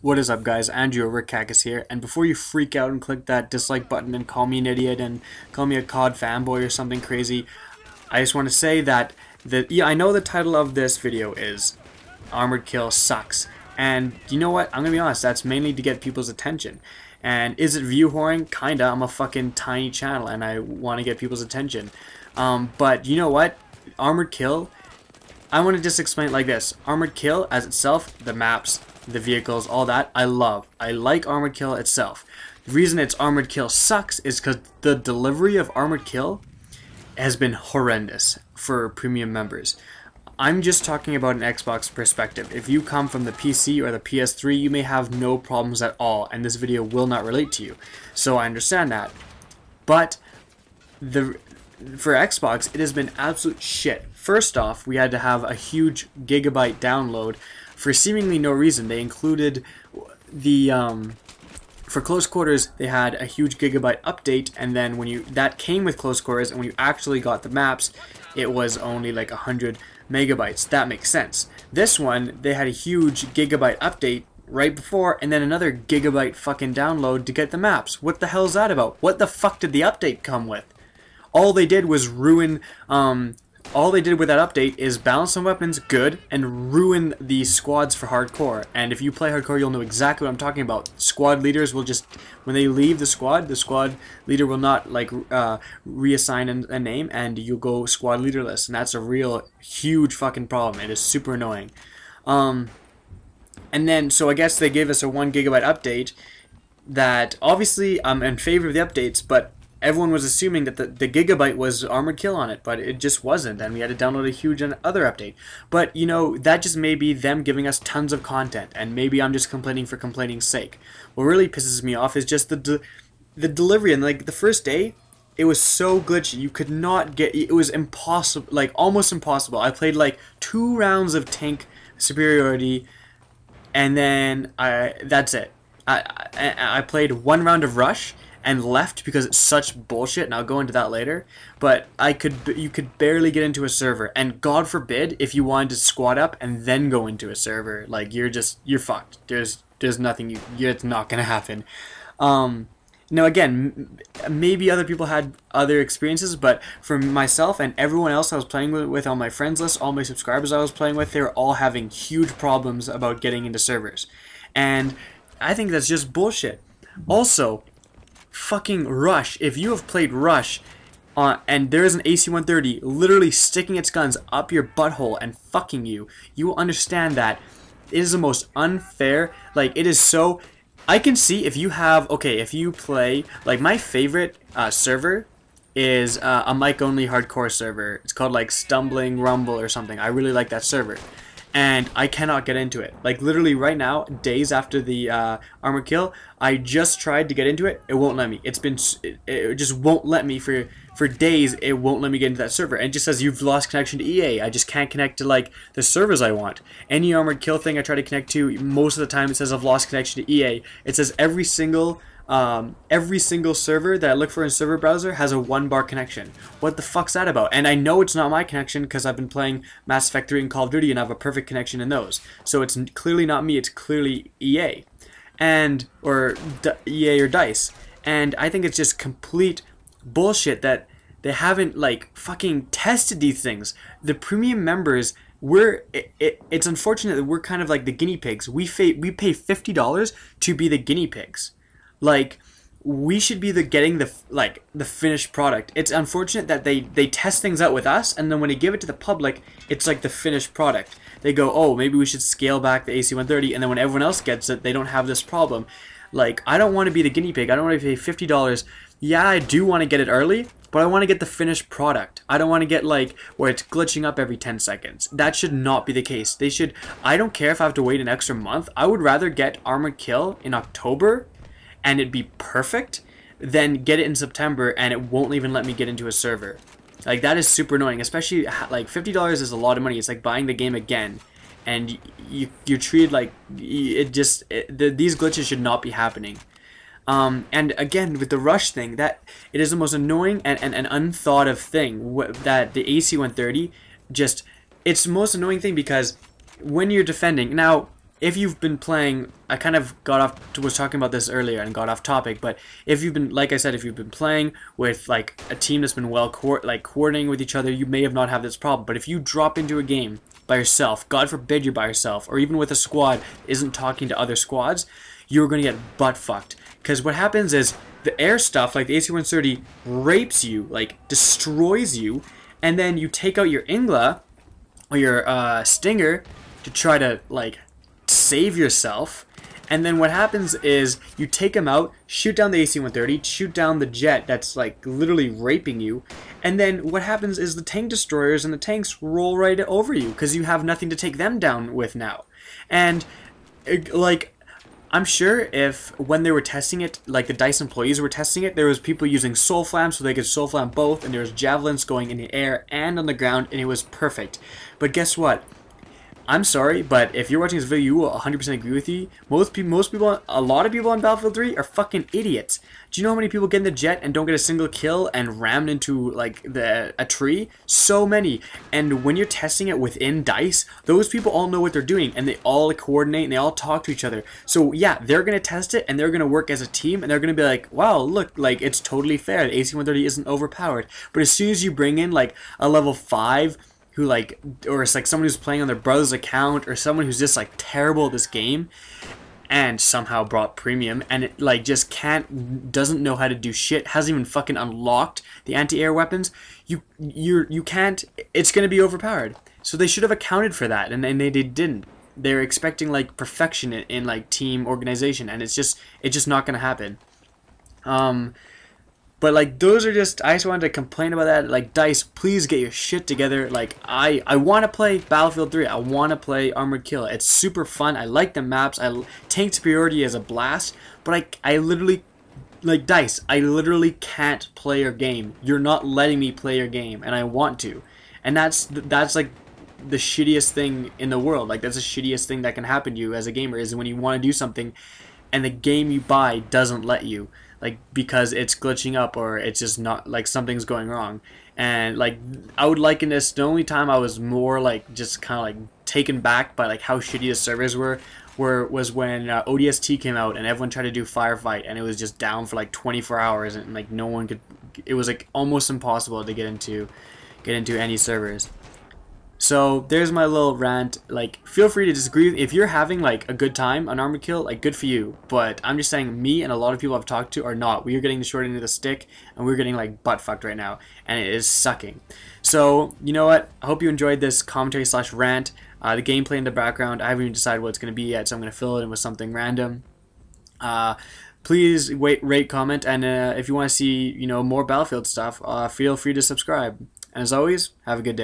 What is up guys, Andrew Kackis here, and before you freak out and click that dislike button and call me an idiot and call me a COD fanboy or something crazy, I just want to say that, the, yeah, I know the title of this video is Armored Kill Sucks, and you know what, I'm gonna be honest, that's mainly to get people's attention. And is it view whoring? Kinda, I'm a fucking tiny channel and I want to get people's attention. Um, but you know what, Armored Kill, I want to just explain it like this. Armored Kill as itself, the maps, the vehicles, all that, I love. I like Armored Kill itself. The reason it's Armored Kill sucks is because the delivery of Armored Kill has been horrendous for premium members. I'm just talking about an Xbox perspective. If you come from the PC or the PS3, you may have no problems at all, and this video will not relate to you. So I understand that. But the for Xbox, it has been absolute shit. First off, we had to have a huge gigabyte download for seemingly no reason. They included the um, for close quarters they had a huge gigabyte update and then when you that came with close quarters and when you actually got the maps it was only like 100 megabytes. That makes sense. This one they had a huge gigabyte update right before and then another gigabyte fucking download to get the maps. What the hell is that about? What the fuck did the update come with? All they did was ruin um, all they did with that update is balance some weapons good and ruin the squads for hardcore. And if you play hardcore, you'll know exactly what I'm talking about. Squad leaders will just, when they leave the squad, the squad leader will not like uh, reassign a name and you'll go squad leaderless. And that's a real huge fucking problem. It is super annoying. Um, and then, so I guess they gave us a one gigabyte update that obviously I'm in favor of the updates, but everyone was assuming that the, the gigabyte was armored kill on it, but it just wasn't, and we had to download a huge other update. But you know, that just may be them giving us tons of content, and maybe I'm just complaining for complaining's sake. What really pisses me off is just the de the delivery, and like the first day, it was so glitchy. You could not get. It was impossible, like almost impossible. I played like two rounds of tank superiority, and then I that's it. I, I, I played one round of rush and left because it's such bullshit and I'll go into that later but I could you could barely get into a server and god forbid if you wanted to squat up and then go into a server like you're just you're fucked. There's there's nothing you it's not gonna happen. Um now again maybe other people had other experiences but for myself and everyone else I was playing with, with on my friends list all my subscribers I was playing with they were all having huge problems about getting into servers. And I think that's just bullshit. Also fucking Rush. If you have played Rush, uh, and there is an AC-130 literally sticking its guns up your butthole and fucking you, you will understand that it is the most unfair. Like it is so. I can see if you have okay, if you play like my favorite uh, server is uh, a mic only hardcore server. It's called like Stumbling Rumble or something. I really like that server and I cannot get into it. Like literally right now, days after the uh, armor kill, I just tried to get into it. It won't let me. It's been it, it, just won't let me for for days. It won't let me get into that server. And just says you've lost connection to EA. I just can't connect to like the servers I want. Any armored kill thing I try to connect to, most of the time it says I've lost connection to EA. It says every single um, every single server that I look for in server browser has a one bar connection. What the fuck's that about? And I know it's not my connection because I've been playing Mass Effect 3 and Call of Duty and I have a perfect connection in those. So it's clearly not me, it's clearly EA. And, or D EA or DICE. And I think it's just complete bullshit that they haven't like fucking tested these things. The premium members we're it, it, it's unfortunate that we're kind of like the guinea pigs. We pay we pay fifty dollars to be the guinea pigs. Like we should be the getting the like the finished product. It's unfortunate that they they test things out with us and then when they give it to the public, it's like the finished product. They go, "Oh, maybe we should scale back the AC130." And then when everyone else gets it, they don't have this problem. Like, I don't want to be the guinea pig. I don't want to pay $50. Yeah, I do want to get it early, but I want to get the finished product. I don't want to get like where it's glitching up every 10 seconds. That should not be the case. They should I don't care if I have to wait an extra month. I would rather get Armored Kill in October and it'd be perfect, then get it in September and it won't even let me get into a server. Like that is super annoying, especially like $50 is a lot of money. It's like buying the game again and you you're treated like it just it, the, these glitches should not be happening. Um, and again, with the rush thing, that it is the most annoying and, and, and unthought of thing that the AC-130 just, it's the most annoying thing because when you're defending, now, if you've been playing, I kind of got off, was talking about this earlier and got off topic, but if you've been, like I said, if you've been playing with like a team that's been well, co like coordinating with each other, you may have not had this problem. But if you drop into a game by yourself, God forbid you're by yourself, or even with a squad isn't talking to other squads, you're going to get butt fucked. Because what happens is the air stuff, like the AC-130, rapes you, like destroys you, and then you take out your Igla or your uh, Stinger to try to like save yourself. And then what happens is you take him out, shoot down the AC-130, shoot down the jet that's like literally raping you, and then what happens is the tank destroyers and the tanks roll right over you because you have nothing to take them down with now. And eh, like I'm sure if when they were testing it, like the DICE employees were testing it, there was people using SOFLAM so they could SOFLAM both, and there was javelins going in the air and on the ground, and it was perfect. But guess what? I'm sorry, but if you're watching this video, you will 100% agree with you. Most people, most people, a lot of people on Battlefield 3 are fucking idiots. Do you know how many people get in the jet and don't get a single kill and rammed into like the a tree? So many. And when you're testing it within DICE, those people all know what they're doing and they all coordinate and they all talk to each other. So yeah, they're gonna test it and they're gonna work as a team and they're gonna be like, wow, look, like it's totally fair. The AC-130 isn't overpowered. But as soon as you bring in like a level five who like or it's like someone who's playing on their brother's account or someone who's just like terrible at this game and somehow brought premium and it like just can't doesn't know how to do shit hasn't even fucking unlocked the anti-air weapons you you you can't it's to be overpowered. So they should have accounted for that and, and they, they didn't. They're expecting like perfection in, in like team organization and it's just it's just not to happen. Um but like those are just I just wanted to complain about that. Like Dice, please get your shit together. Like I I want to play Battlefield 3. I want to play Armored Kill. It's super fun. I like the maps. I tank superiority is a blast. But I I literally like Dice. I literally can't play your game. You're not letting me play your game, and I want to. And that's that's like the shittiest thing in the world. Like that's the shittiest thing that can happen to you as a gamer is when you want to do something, and the game you buy doesn't let you like because it's glitching up or it's just not like something's going wrong. And like i would liken this the only time i was more like just kind of like taken back by like how shitty the servers were were was when uh, odst came out and everyone tried to do firefight and it was just down for like 24 hours and like no one could it was like almost impossible to get into get into any servers so there's my little rant. Like, feel free to disagree. If you're having like a good time on armor Kill, like good for you. But I'm just saying, me and a lot of people I've talked to are not. We are getting the short end of the stick, and we're getting like butt fucked right now, and it is sucking. So you know what? I hope you enjoyed this commentary slash rant. Uh, the gameplay in the background, I haven't even decided what it's going to be yet, so I'm going to fill it in with something random. Uh, please wait, rate, comment, and uh, if you want to see you know more Battlefield stuff, uh, feel free to subscribe. And as always, have a good day.